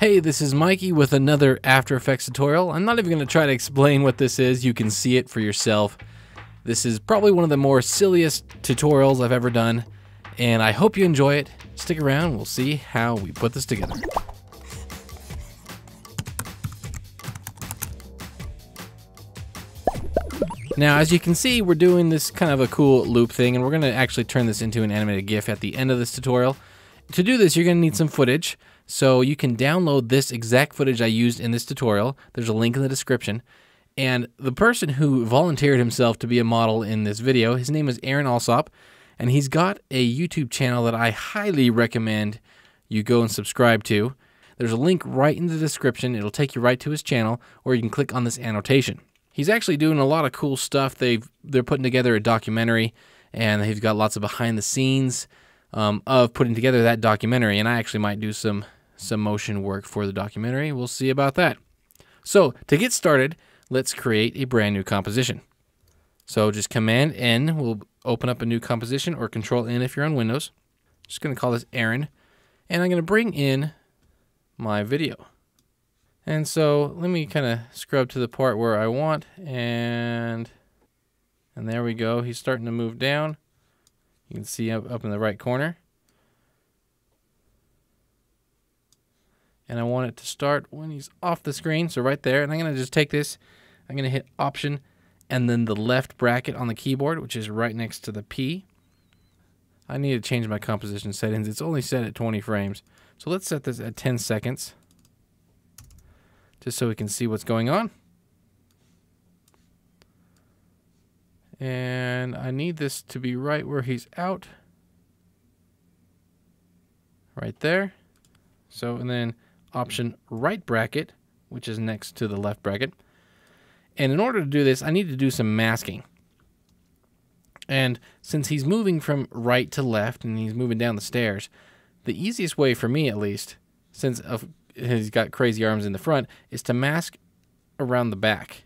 Hey, this is Mikey with another After Effects tutorial. I'm not even going to try to explain what this is, you can see it for yourself. This is probably one of the more silliest tutorials I've ever done, and I hope you enjoy it. Stick around, we'll see how we put this together. Now, as you can see, we're doing this kind of a cool loop thing, and we're going to actually turn this into an animated GIF at the end of this tutorial. To do this, you're going to need some footage. So you can download this exact footage I used in this tutorial. There's a link in the description. And the person who volunteered himself to be a model in this video, his name is Aaron Alsop, and he's got a YouTube channel that I highly recommend you go and subscribe to. There's a link right in the description. It'll take you right to his channel, or you can click on this annotation. He's actually doing a lot of cool stuff. They've they're putting together a documentary, and he's got lots of behind the scenes um, of putting together that documentary. And I actually might do some some motion work for the documentary. We'll see about that. So to get started, let's create a brand new composition. So just Command N will open up a new composition or Control N if you're on Windows. Just going to call this Aaron. And I'm going to bring in my video. And so let me kind of scrub to the part where I want and and there we go. He's starting to move down. You can see up, up in the right corner. and I want it to start when he's off the screen. So right there, and I'm going to just take this, I'm going to hit Option and then the left bracket on the keyboard, which is right next to the P. I need to change my composition settings. It's only set at 20 frames. So let's set this at 10 seconds just so we can see what's going on. And I need this to be right where he's out. Right there. So, and then option right bracket, which is next to the left bracket. And in order to do this, I need to do some masking. And since he's moving from right to left and he's moving down the stairs, the easiest way for me at least, since he's got crazy arms in the front, is to mask around the back.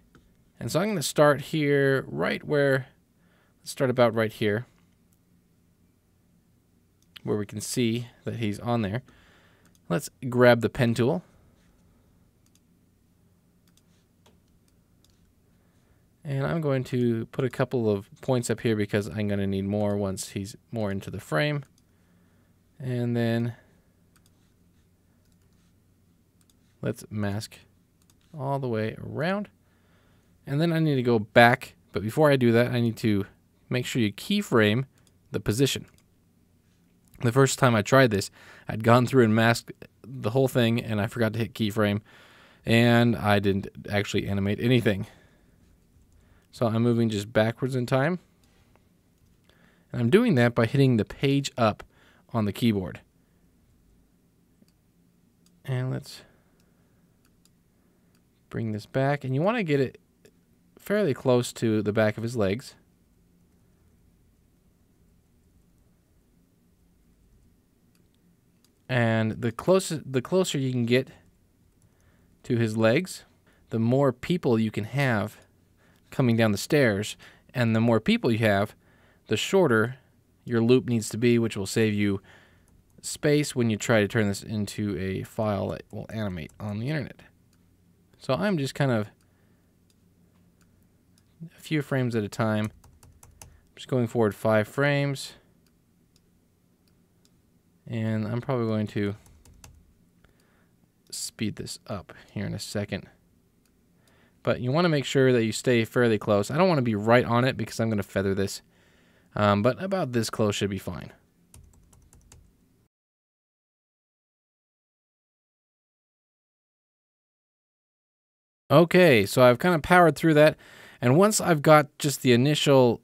And so I'm going to start here right where, start about right here, where we can see that he's on there. Let's grab the pen tool. And I'm going to put a couple of points up here because I'm going to need more once he's more into the frame. And then let's mask all the way around. And then I need to go back. But before I do that, I need to make sure you keyframe the position. The first time I tried this, I'd gone through and masked the whole thing and I forgot to hit keyframe and I didn't actually animate anything. So I'm moving just backwards in time. And I'm doing that by hitting the page up on the keyboard. And let's bring this back. And you want to get it fairly close to the back of his legs. And the closer the closer you can get to his legs, the more people you can have coming down the stairs, and the more people you have, the shorter your loop needs to be, which will save you space when you try to turn this into a file that will animate on the internet. So I'm just kind of a few frames at a time. Just going forward five frames. And I'm probably going to speed this up here in a second. But you want to make sure that you stay fairly close. I don't want to be right on it because I'm going to feather this. Um, but about this close should be fine. Okay, so I've kind of powered through that. And once I've got just the initial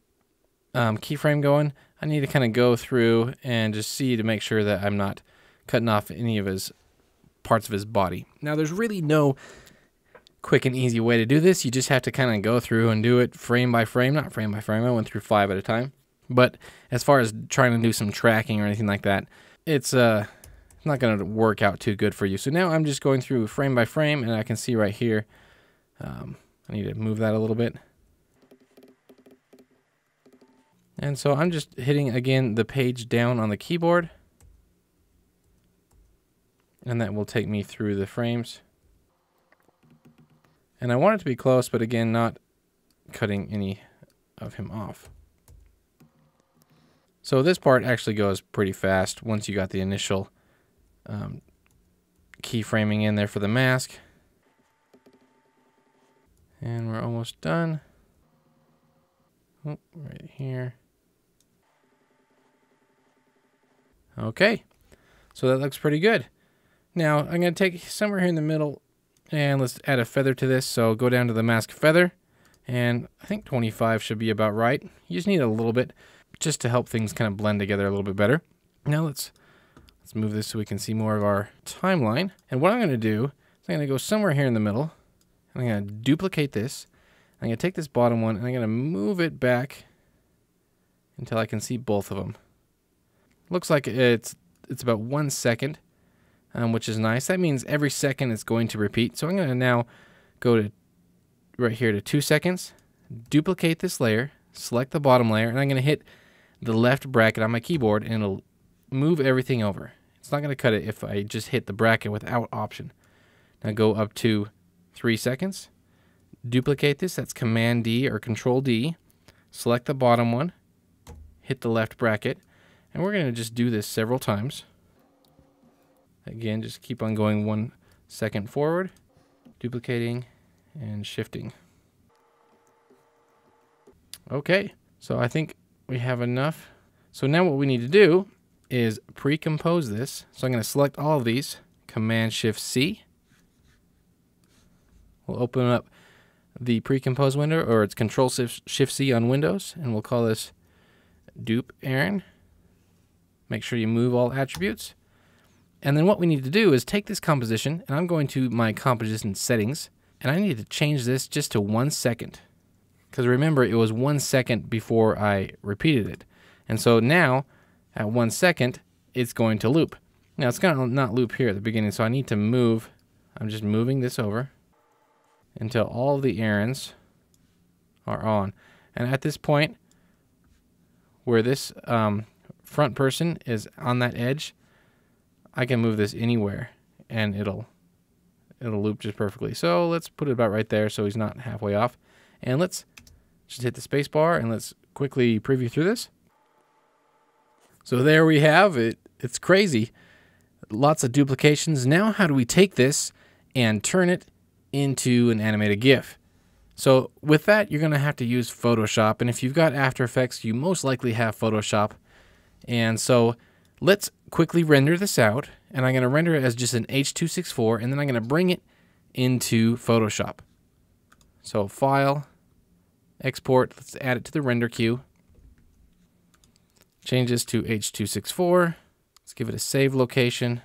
um, keyframe going, I need to kind of go through and just see to make sure that I'm not cutting off any of his parts of his body. Now, there's really no quick and easy way to do this. You just have to kind of go through and do it frame by frame, not frame by frame. I went through five at a time. But as far as trying to do some tracking or anything like that, it's uh, not going to work out too good for you. So now I'm just going through frame by frame, and I can see right here. Um, I need to move that a little bit. And so I'm just hitting again the page down on the keyboard. And that will take me through the frames. And I want it to be close, but again, not cutting any of him off. So this part actually goes pretty fast once you got the initial um, keyframing in there for the mask. And we're almost done. Oh, right here. Okay, so that looks pretty good. Now I'm going to take somewhere here in the middle and let's add a feather to this. So go down to the mask feather and I think 25 should be about right. You just need a little bit just to help things kind of blend together a little bit better. Now let's let's move this so we can see more of our timeline. And what I'm going to do is I'm going to go somewhere here in the middle. I'm going to duplicate this. I'm going to take this bottom one and I'm going to move it back until I can see both of them. Looks like it's it's about one second, um, which is nice. That means every second it's going to repeat. So I'm going to now go to right here to two seconds, duplicate this layer, select the bottom layer, and I'm going to hit the left bracket on my keyboard and it'll move everything over. It's not going to cut it if I just hit the bracket without option. Now go up to three seconds, duplicate this, that's Command D or Control D, select the bottom one, hit the left bracket, and we're going to just do this several times. Again, just keep on going one second forward, duplicating and shifting. Okay, so I think we have enough. So now what we need to do is pre-compose this. So I'm going to select all of these, Command Shift C. We'll open up the pre-compose window, or it's Control Shift C on Windows, and we'll call this dupe Aaron. Make sure you move all attributes. And then what we need to do is take this composition, and I'm going to my composition settings, and I need to change this just to one second. Because remember, it was one second before I repeated it. And so now, at one second, it's going to loop. Now, it's going to not loop here at the beginning, so I need to move. I'm just moving this over until all the Aarons are on. And at this point, where this um, front person is on that edge, I can move this anywhere and it'll it'll loop just perfectly. So let's put it about right there so he's not halfway off. And let's just hit the space bar and let's quickly preview through this. So there we have it. It's crazy. Lots of duplications. Now how do we take this and turn it into an animated GIF? So with that, you're going to have to use Photoshop. And if you've got After Effects, you most likely have Photoshop. And so let's quickly render this out. And I'm going to render it as just an H.264, and then I'm going to bring it into Photoshop. So File, Export, let's add it to the render queue. Change this to H.264. Let's give it a save location.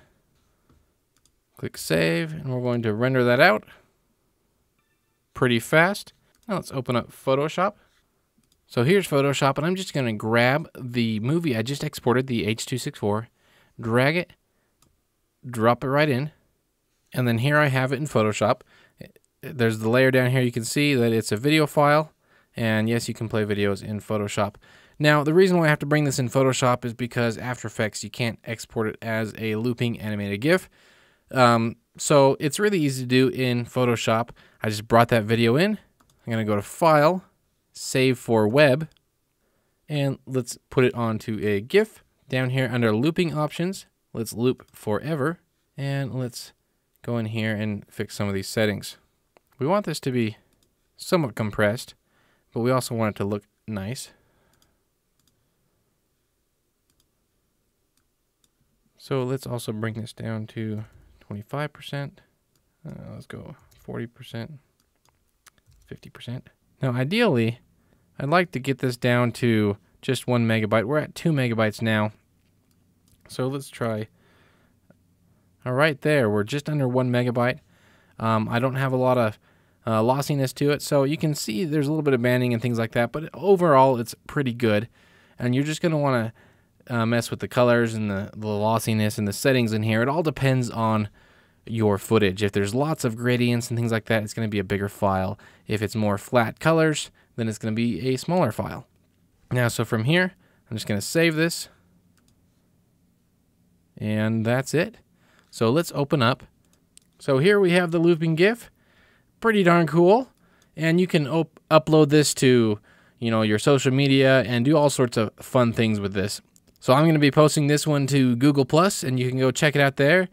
Click Save, and we're going to render that out pretty fast. Now let's open up Photoshop. So here's Photoshop, and I'm just going to grab the movie I just exported, the H.264, drag it, drop it right in, and then here I have it in Photoshop. There's the layer down here. You can see that it's a video file, and yes, you can play videos in Photoshop. Now, the reason why I have to bring this in Photoshop is because After Effects, you can't export it as a looping animated GIF. Um, so it's really easy to do in Photoshop. I just brought that video in. I'm going to go to File, save for web, and let's put it onto a GIF. Down here under looping options, let's loop forever, and let's go in here and fix some of these settings. We want this to be somewhat compressed, but we also want it to look nice. So let's also bring this down to 25%. Uh, let's go 40%, 50%. Now, ideally, I'd like to get this down to just one megabyte. We're at two megabytes now. So let's try. All right, there. We're just under one megabyte. Um, I don't have a lot of uh, lossiness to it. So you can see there's a little bit of banding and things like that. But overall, it's pretty good. And you're just going to want to uh, mess with the colors and the, the lossiness and the settings in here. It all depends on your footage. If there's lots of gradients and things like that, it's going to be a bigger file. If it's more flat colors, then it's going to be a smaller file. Now, so from here, I'm just going to save this. And that's it. So let's open up. So here we have the looping GIF. Pretty darn cool. And you can upload this to, you know, your social media and do all sorts of fun things with this. So I'm going to be posting this one to Google Plus, and you can go check it out there.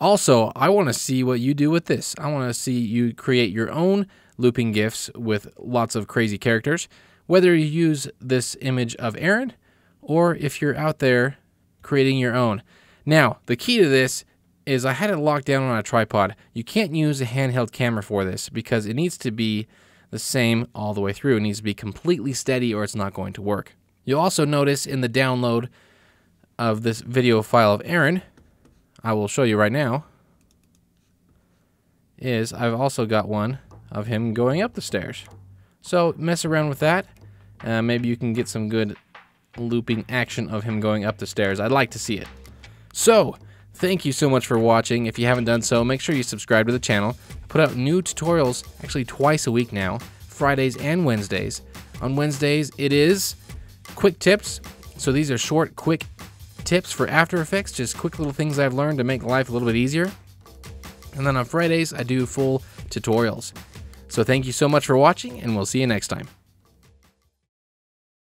Also, I want to see what you do with this. I want to see you create your own looping GIFs with lots of crazy characters, whether you use this image of Aaron or if you're out there creating your own. Now, the key to this is I had it locked down on a tripod. You can't use a handheld camera for this because it needs to be the same all the way through. It needs to be completely steady or it's not going to work. You'll also notice in the download of this video file of Aaron, I will show you right now, is I've also got one of him going up the stairs. So mess around with that. Uh, maybe you can get some good looping action of him going up the stairs. I'd like to see it. So, thank you so much for watching. If you haven't done so, make sure you subscribe to the channel. I put out new tutorials actually twice a week now, Fridays and Wednesdays. On Wednesdays, it is quick tips. So these are short, quick tips for After Effects, just quick little things I've learned to make life a little bit easier. And then on Fridays, I do full tutorials. So thank you so much for watching, and we'll see you next time.